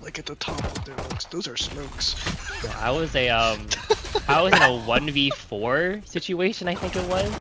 like at the top of their looks. Those are smokes. I was a um, I was in a one v four situation. I think it was.